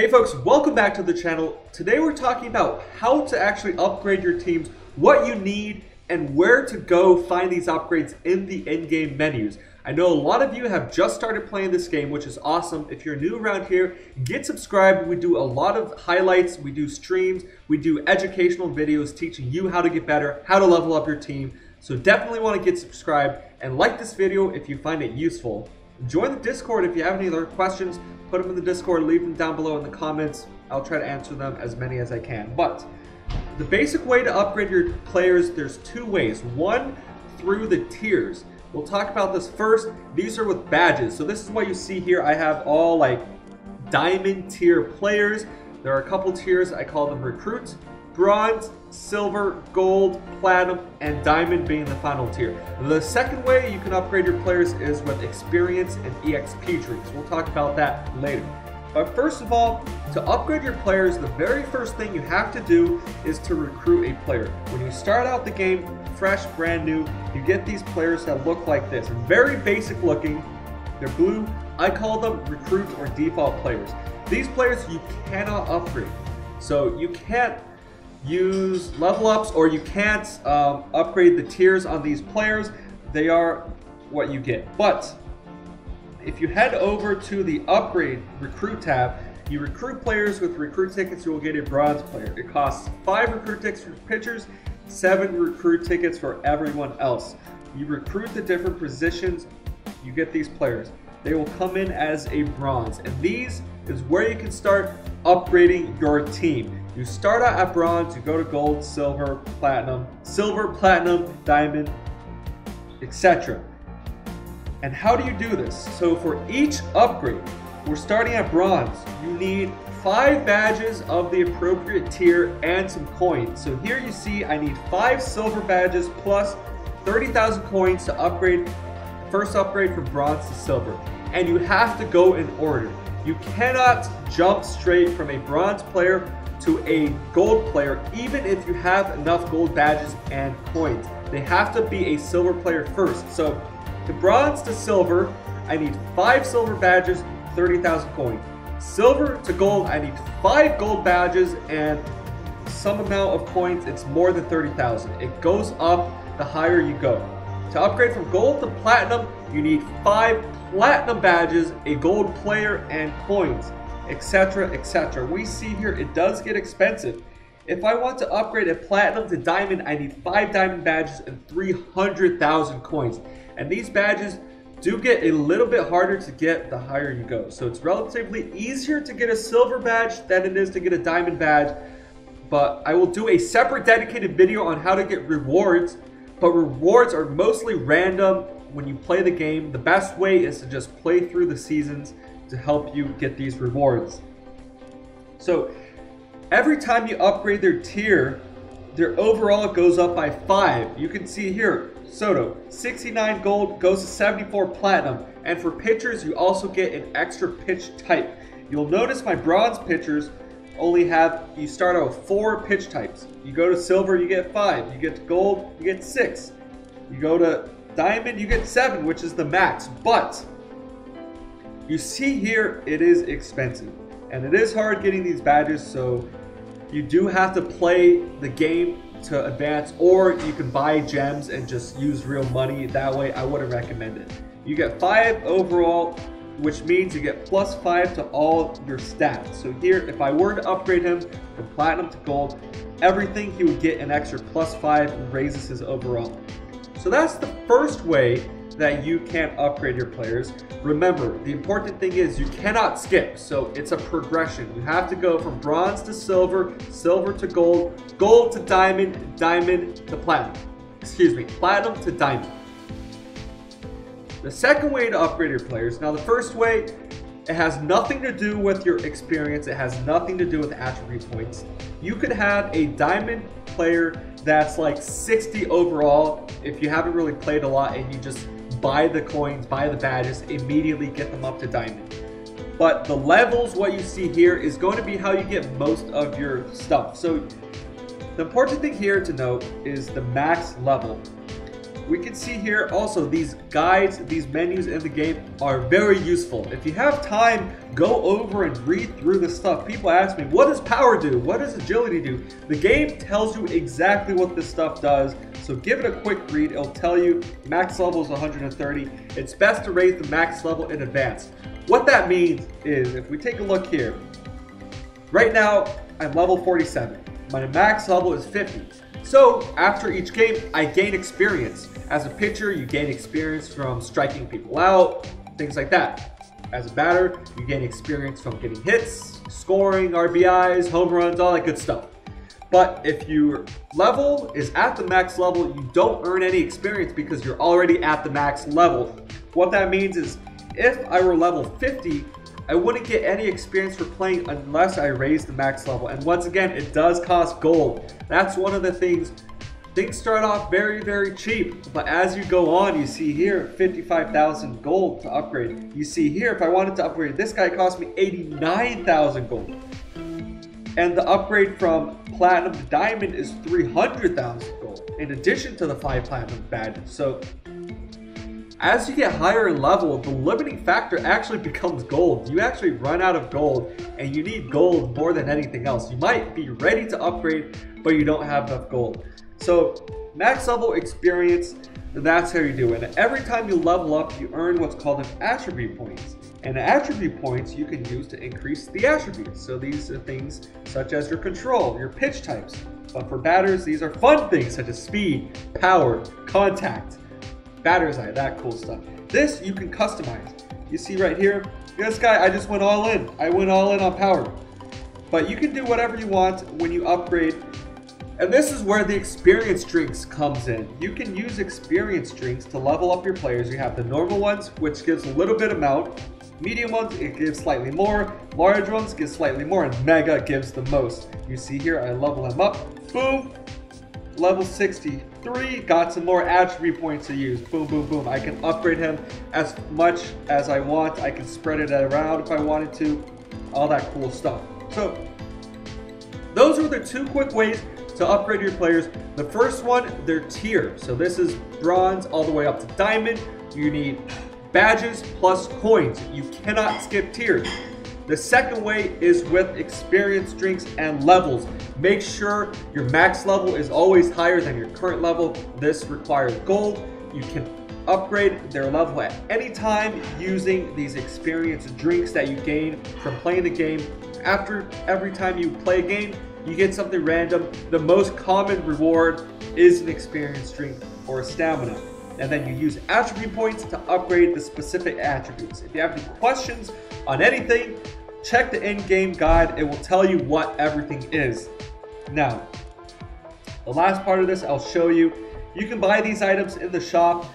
Hey folks, welcome back to the channel. Today we're talking about how to actually upgrade your teams, what you need, and where to go find these upgrades in the in-game menus. I know a lot of you have just started playing this game, which is awesome. If you're new around here, get subscribed. We do a lot of highlights, we do streams, we do educational videos teaching you how to get better, how to level up your team. So definitely want to get subscribed and like this video if you find it useful. Join the Discord if you have any other questions. Put them in the Discord, leave them down below in the comments. I'll try to answer them as many as I can. But the basic way to upgrade your players, there's two ways. One, through the tiers. We'll talk about this first. These are with badges. So this is what you see here. I have all like diamond tier players. There are a couple tiers. I call them recruits bronze, silver, gold, platinum, and diamond being the final tier. The second way you can upgrade your players is with experience and EXP drinks. We'll talk about that later. But first of all, to upgrade your players, the very first thing you have to do is to recruit a player. When you start out the game fresh, brand new, you get these players that look like this. Very basic looking. They're blue. I call them recruits or default players. These players you cannot upgrade. So you can't use level ups or you can't um, upgrade the tiers on these players. They are what you get. But if you head over to the upgrade recruit tab, you recruit players with recruit tickets, you will get a bronze player. It costs five recruit tickets for pitchers, seven recruit tickets for everyone else. You recruit the different positions, you get these players. They will come in as a bronze. And these is where you can start upgrading your team. You start out at bronze, you go to gold, silver, platinum, silver, platinum, diamond, etc. And how do you do this? So for each upgrade, we're starting at bronze. You need five badges of the appropriate tier and some coins. So here you see I need five silver badges plus 30,000 coins to upgrade, first upgrade from bronze to silver. And you have to go in order. You cannot jump straight from a bronze player to a gold player, even if you have enough gold badges and coins. They have to be a silver player first. So to bronze to silver, I need five silver badges, 30,000 coins. Silver to gold, I need five gold badges and some amount of coins, it's more than 30,000. It goes up the higher you go. To upgrade from gold to platinum, you need five platinum badges, a gold player, and coins etc., etc. We see here it does get expensive. If I want to upgrade a platinum to diamond, I need 5 diamond badges and 300,000 coins. And these badges do get a little bit harder to get the higher you go. So it's relatively easier to get a silver badge than it is to get a diamond badge. But I will do a separate dedicated video on how to get rewards. But rewards are mostly random when you play the game. The best way is to just play through the seasons to help you get these rewards. So every time you upgrade their tier, their overall goes up by 5. You can see here, Soto, 69 gold goes to 74 platinum. And for pitchers, you also get an extra pitch type. You'll notice my bronze pitchers only have, you start out with 4 pitch types. You go to silver, you get 5. You get to gold, you get 6. You go to diamond, you get 7, which is the max. But you see here, it is expensive. And it is hard getting these badges, so you do have to play the game to advance, or you can buy gems and just use real money. That way, I wouldn't recommend it. You get 5 overall, which means you get plus 5 to all your stats. So here, if I were to upgrade him from Platinum to Gold, everything he would get an extra plus 5 and raises his overall. So that's the first way that you can upgrade your players. Remember, the important thing is you cannot skip, so it's a progression. You have to go from bronze to silver, silver to gold, gold to diamond, diamond to platinum. Excuse me, platinum to diamond. The second way to upgrade your players, now the first way, it has nothing to do with your experience, it has nothing to do with attribute points. You could have a diamond player that's like 60 overall if you haven't really played a lot and you just buy the coins, buy the badges, immediately get them up to diamond. But the levels, what you see here, is going to be how you get most of your stuff. So the important thing here to note is the max level. we can see here also these guides, these menus in the game are very useful. If you have time, go over and read through the stuff. People ask me, what does power do? What does agility do? The game tells you exactly what this stuff does. So give it a quick read. It'll tell you max level is 130. It's best to raise the max level in advance. What that means is, if we take a look here, right now I'm level 47. My max level is 50. So after each game, I gain experience. As a pitcher, you gain experience from striking people out, things like that. As a batter, you gain experience from getting hits, scoring, RBIs, home runs, all that good stuff. But if your level is at the max level, you don't earn any experience because you're already at the max level. What that means is if I were level 50, I wouldn't get any experience for playing unless I raise the max level. And once again, it does cost gold. That's one of the things. Things start off very, very cheap, but as you go on, you see here 55,000 gold to upgrade. You see here, if I wanted to upgrade, this guy cost me 89,000 gold. And the upgrade from platinum to diamond is 300,000 gold, in addition to the five platinum badges. So as you get higher in level, the limiting factor actually becomes gold. You actually run out of gold, and you need gold more than anything else. You might be ready to upgrade, but you don't have enough gold. So, max level experience, that's how you do it. Every time you level up, you earn what's called an attribute points. And attribute points you can use to increase the attributes. So these are things such as your control, your pitch types. But for batters, these are fun things such as speed, power, contact, batter's eye, that cool stuff. This you can customize. You see right here, this guy, I just went all in. I went all in on power. But you can do whatever you want when you upgrade. And this is where the experience drinks comes in. You can use experience drinks to level up your players. You have the normal ones, which gives a little bit amount. Medium ones, it gives slightly more. Large ones give slightly more. And Mega gives the most. You see here, I level him up. Boom, level 63, got some more attribute points to use. Boom, boom, boom. I can upgrade him as much as I want. I can spread it around if I wanted to. All that cool stuff. So, those are the two quick ways to upgrade your players. The first one, their tier. So this is bronze all the way up to diamond. You need badges plus coins. You cannot skip tiers. The second way is with experience drinks and levels. Make sure your max level is always higher than your current level. This requires gold. You can upgrade their level at any time using these experience drinks that you gain from playing the game. After every time you play a game, you get something random. The most common reward is an experience drink or a stamina. And then you use attribute points to upgrade the specific attributes. If you have any questions on anything, check the in-game guide. It will tell you what everything is. Now, the last part of this I'll show you. You can buy these items in the shop.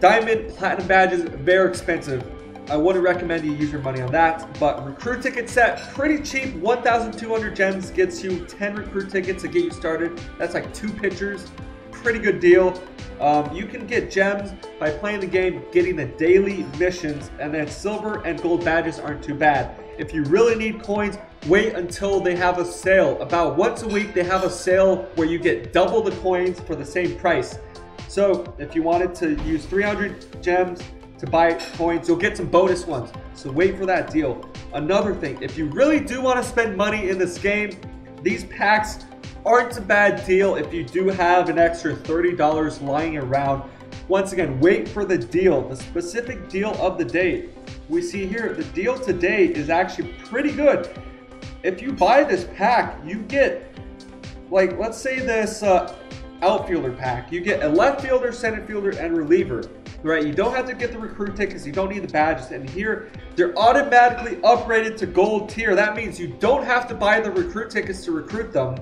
Diamond, platinum badges, very expensive. I wouldn't recommend you use your money on that. But recruit ticket set, pretty cheap. 1,200 gems gets you 10 recruit tickets to get you started. That's like two pitchers. Pretty good deal. Um, you can get gems by playing the game, getting the daily missions, and then silver and gold badges aren't too bad. If you really need coins, wait until they have a sale. About once a week, they have a sale where you get double the coins for the same price. So if you wanted to use 300 gems to buy coins, you'll get some bonus ones. So wait for that deal. Another thing, if you really do want to spend money in this game, these packs aren't a bad deal if you do have an extra $30 lying around. Once again, wait for the deal, the specific deal of the day. We see here, the deal today is actually pretty good. If you buy this pack, you get, like, let's say this uh, outfielder pack. You get a left fielder, center fielder, and reliever. Right, you don't have to get the recruit tickets, you don't need the badges. And here, they're automatically upgraded to gold tier. That means you don't have to buy the recruit tickets to recruit them.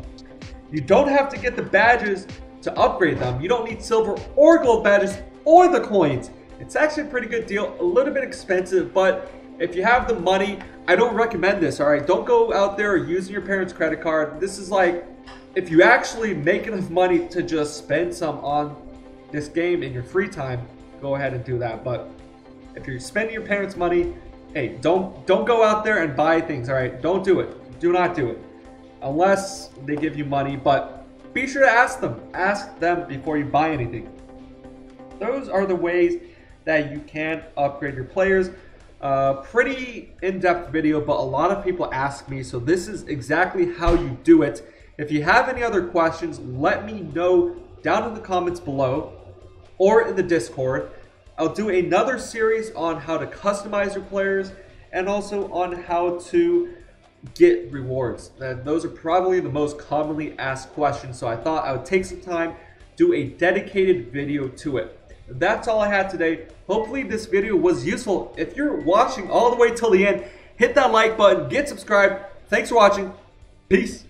You don't have to get the badges to upgrade them. You don't need silver or gold badges or the coins. It's actually a pretty good deal, a little bit expensive, but if you have the money, I don't recommend this, all right? Don't go out there using your parents' credit card. This is like, if you actually make enough money to just spend some on this game in your free time, go ahead and do that. But if you're spending your parents' money, hey, don't don't go out there and buy things, all right? Don't do it. Do not do it unless they give you money. But be sure to ask them. Ask them before you buy anything. those are the ways that you can upgrade your players. Uh, pretty in-depth video, but a lot of people ask me, so this is exactly how you do it. If you have any other questions, let me know down in the comments below or in the Discord. I'll do another series on how to customize your players and also on how to get rewards. And those are probably the most commonly asked questions, so I thought I would take some time, do a dedicated video to it. That's all I had today. Hopefully this video was useful. If you're watching all the way till the end, hit that like button, get subscribed. Thanks for watching. Peace.